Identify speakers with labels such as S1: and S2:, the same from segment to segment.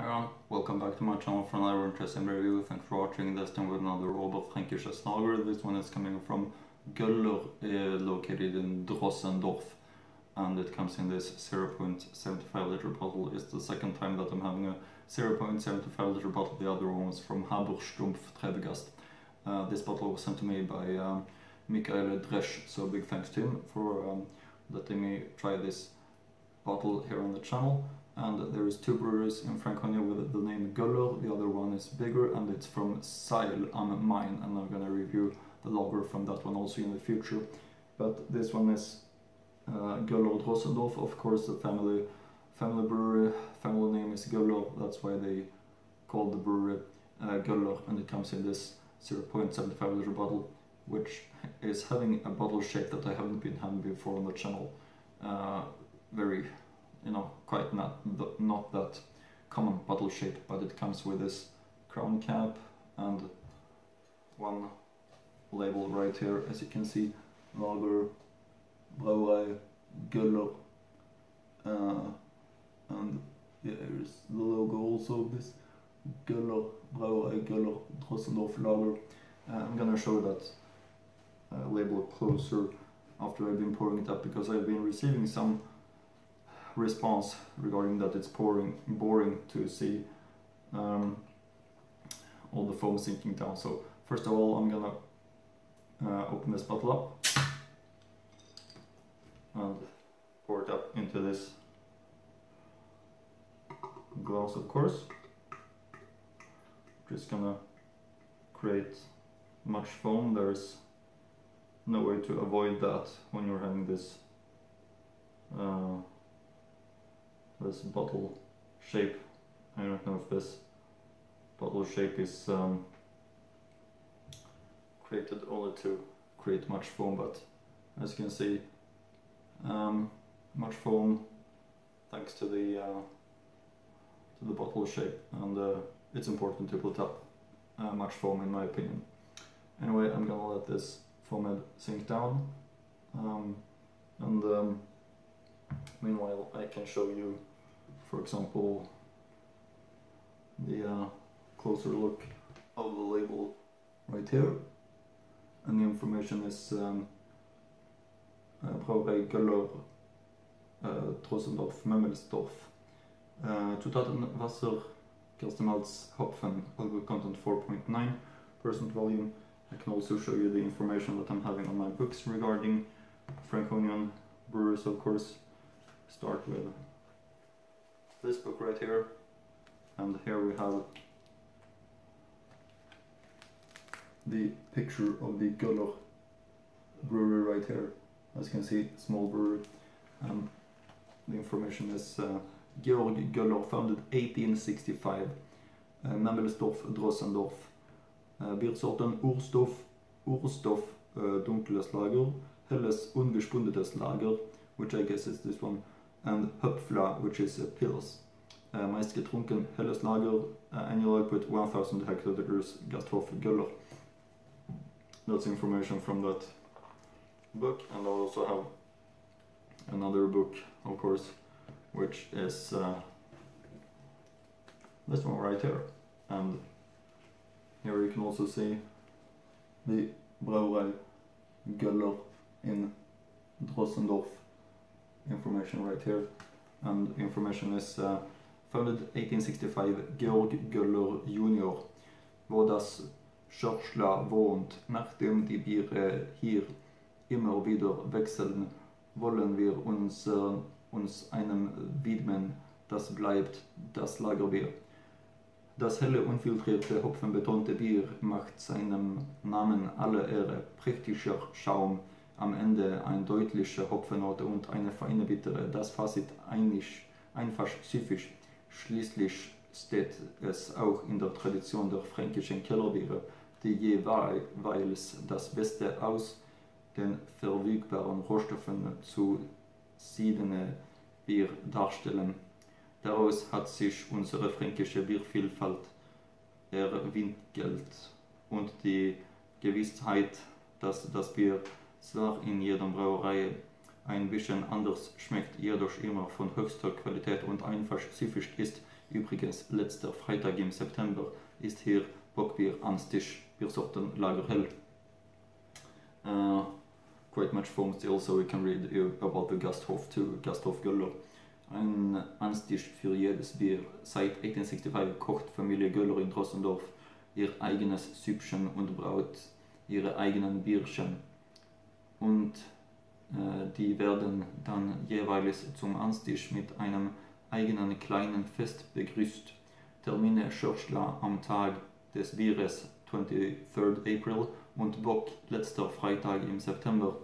S1: Hi everyone, welcome back to my channel for another interesting review. Thanks for watching this time with another Oberfränkische lager. This one is coming from Göller, uh, located in Drosendorf. And it comes in this 0.75 liter bottle. It's the second time that I'm having a 0.75 liter bottle. The other one was from Haberstumpf Trebgast. Uh, this bottle was sent to me by um, Michael Dresch, so big thanks to him for um, letting me try this bottle here on the channel and there is two breweries in Franconia with the name Göller, the other one is bigger and it's from Zeil am Main and I'm gonna review the lager from that one also in the future. But this one is uh, Göller Drosendorf, of course the family family brewery, family name is Göller, that's why they call the brewery uh, and it comes in this 0.75 liter bottle which is having a bottle shape that I haven't been having before on the channel. Uh, very you know, quite not, not that common bottle shape, but it comes with this crown cap and one label right here, as you can see, Lager, Brauerei, Göller, uh, and yeah, here's the logo also of this Göller, Brauerei, Göller, Drosendorf Lager. Uh, I'm gonna show that uh, label closer after I've been pouring it up because I've been receiving some response regarding that it's boring, boring to see um, all the foam sinking down. So first of all, I'm gonna uh, open this bottle up and pour it up into this glass, of course. Just gonna create much foam. There's no way to avoid that when you're having this uh, this bottle shape. I don't know if this bottle shape is um, created only to create much foam, but as you can see, um, much foam thanks to the uh, to the bottle shape, and uh, it's important to put up uh, much foam in my opinion. Anyway, I'm gonna let this foam sink down, um, and um, meanwhile I can show you for example, the uh, closer look of the label right here. And the information is um, uh, Brauerei Göller uh, Drosendorf Memmelsdorf. Uh, Wasser, Gerstenmalz, Hopfen, alcohol content 4.9 percent volume. I can also show you the information that I'm having on my books regarding Franconian brewers, of course. Start with this book right here. And here we have the picture of the Göller brewery right here. As you can see small brewery. And the information is uh, Georg Göller founded 1865 uh, Memmelsdorf Drosendorf. Uh, Biersorten Urstoff Urstoff uh, dunkles lager Helles ungespundetes lager which I guess is this one and Höpfla, which is a pils. Uh, meist getrunken, helles lager, uh, annual output 1000 hectoliters, Gasthof Göller. That's information from that book, and I also have another book, of course, which is uh, this one right here. And here you can also see the Brauerei Göller in Drosendorf information right here. And information is uh, founded 1865 Georg Göller Junior, wo das Schörschler wohnt. Nachdem die Biere hier immer wieder wechseln, wollen wir uns, äh, uns einem widmen, das bleibt das Lagerbier. Das helle, unfiltrierte, hopfenbetonte Bier macht seinem Namen alle Ehre. Prächtiger Schaum, am Ende eine deutliche Hopfennote und eine feine Bittere. Das Fazit einig, einfach süffig. Schließlich steht es auch in der Tradition der fränkischen Kellerbiere, die jeweils das Beste aus den verfügbaren Rohstoffen zu siedene Bier darstellen. Daraus hat sich unsere fränkische Biervielfalt erwinkelt und die Gewissheit, dass das Bier zwar in jeder Brauerei ein bisschen anders schmeckt, jedoch immer von höchster Qualität und einfach spezifisch ist, Übrigens, letzter Freitag im September ist hier Bockbier Anstich, Biersorten Lagerhell. Uh, quite much foam still, so we can read about the Gasthof too, Gasthof Göller. Ein Anstich für jedes Bier. Seit 1865 kocht Familie Göller in Drossendorf ihr eigenes Süppchen und braut ihre eigenen Bierchen. Und äh, die werden dann jeweils zum Anstich mit einem eigenen kleinen Fest begrüßt. Termine Schörschla am Tag des Bieres 23rd April und Bock letzter Freitag im September.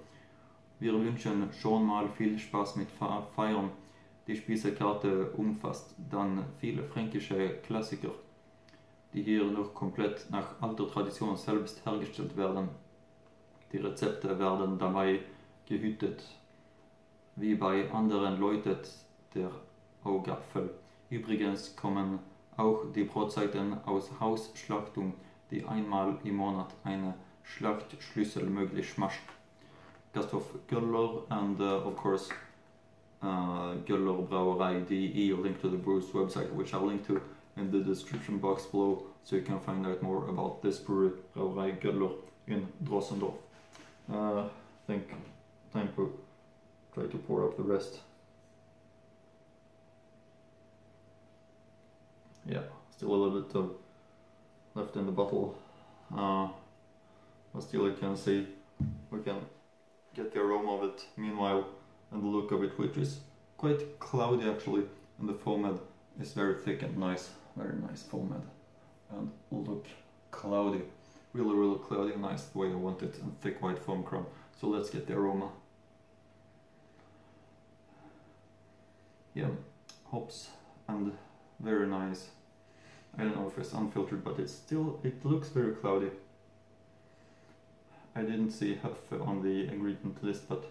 S1: Wir wünschen schon mal viel Spaß mit Feiern. Die Spießekarte umfasst dann viele fränkische Klassiker, die hier noch komplett nach alter Tradition selbst hergestellt werden. Die Rezepte werden dabei gehütet. Wie bei anderen läutet der Augapfel. Übrigens kommen auch die Brotzeiten aus Hausschlachtung, die einmal im Monat eine Schlachtschlüssel möglich macht. Gasthof Göller and uh, of course uh, Brauerei.de, a link to the brewer's website, which I'll link to in the description box below, so you can find out more about this brewery, Brauerei Göller in Drossendorf. Uh, I think time to try to pour up the rest. Yeah, still a little bit of left in the bottle, uh, but still you can see we can get the aroma of it. Meanwhile, and the look of it, which is quite cloudy actually, and the foam head is very thick and nice, very nice foam head, and look cloudy, really really cloudy nice the way I want it, and thick white foam crown. So let's get the aroma. Yeah, hops and very nice. I don't know if it's unfiltered, but it's still, it looks very cloudy. I didn't see Huff on the ingredient list, but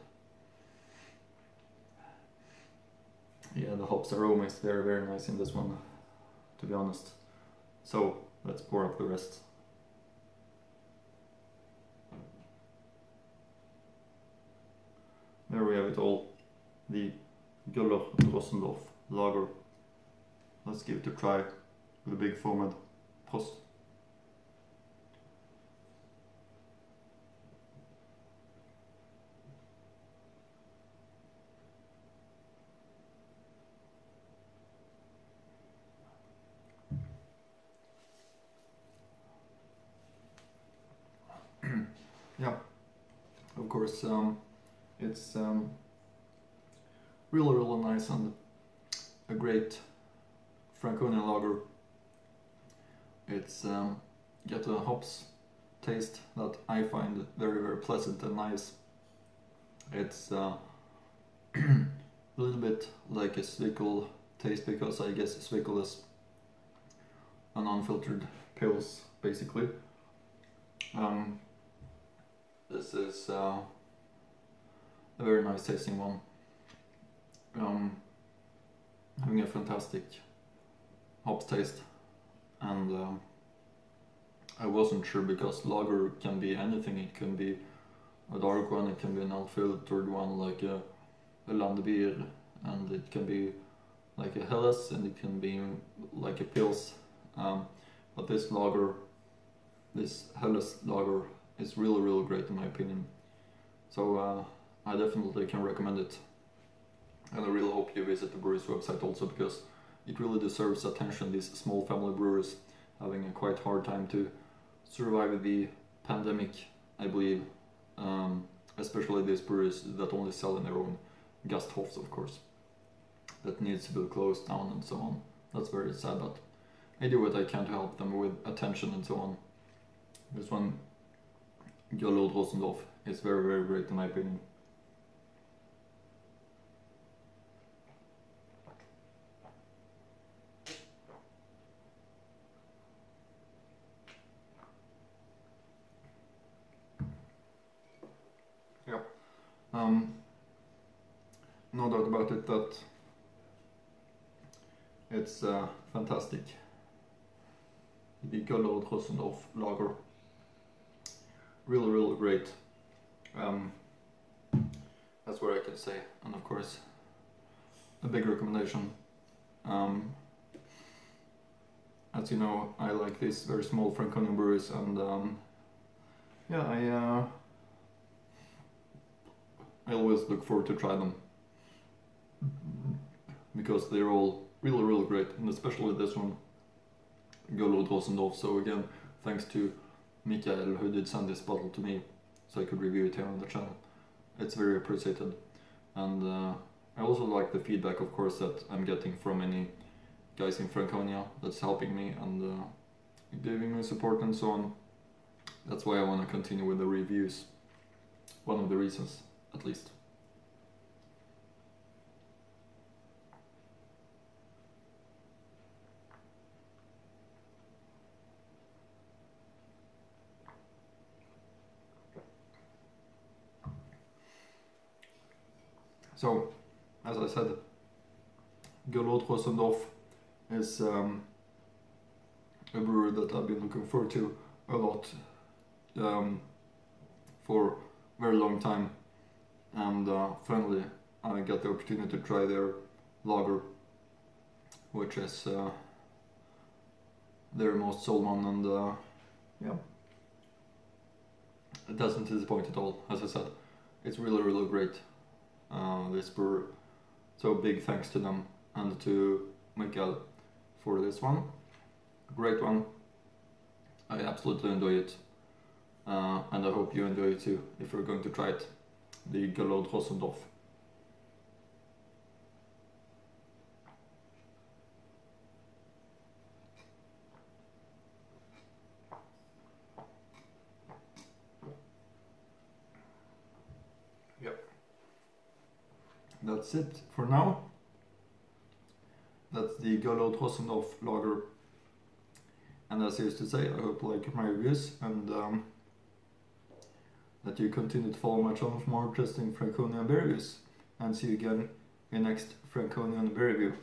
S1: yeah, the hops aroma is very, very nice in this one, to be honest. So let's pour up the rest. There we have it all, the Göller Drosendorf lager. Let's give it a try with a big format. Prost. yeah, of course, um, it's um, really, really nice and a great Franconian lager. It's um, got a hops taste that I find very, very pleasant and nice. It's uh, a little bit like a Zwickel taste because I guess Zwickel is an unfiltered Pils basically. Um, this is uh, a very nice tasting one. Um, having a fantastic hops taste. And um, I wasn't sure because lager can be anything, it can be a dark one, it can be an unfiltered one like a, a Landbier and it can be like a Helles and it can be like a Pils. Um, but this lager, this Helles lager is really really great in my opinion. So uh, I definitely can recommend it. And I really hope you visit the brewery's website also because it really deserves attention these small family brewers having a quite hard time to survive the pandemic I believe. Um, especially these breweries that only sell in their own Gasthofs of course that needs to be closed down and so on. That's very sad but I do what I can to help them with attention and so on. This one Göller Drosendorf is very very great in my opinion Um, about it that it's uh, fantastic. The Göller Drosendorf lager. Really, really great. Um, that's what I can say. And of course, a big recommendation. Um, as you know, I like these very small Franconian breweries, and um, yeah, I uh, I always look forward to try them because they're all really really great, and especially this one, Göller Drosendorf. So again, thanks to Mikael who did send this bottle to me, so I could review it here on the channel. It's very appreciated, and uh, I also like the feedback, of course, that I'm getting from any guys in Franconia that's helping me and uh, giving me support and so on. That's why I want to continue with the reviews. One of the reasons, at least. So, as I said, Rosendorf is um, a brewery that I've been looking forward to a lot um, for a very long time. And uh, finally I got the opportunity to try their lager which is uh, their most sold one and uh, yeah. It doesn't disappoint at all as I said. It's really really great uh, this brew. so big thanks to them and to Mikael for this one. Great one. I absolutely enjoy it. Uh, and I hope you enjoy it too if you're going to try it. The Göller Drosendorf. Yep. That's it for now. That's the Göller Drosendorf lager. And as I used to say, I hope you like my reviews and um, that you continue to follow my channel for more interesting Franconian beer reviews. And see you again in the next Franconian beer review.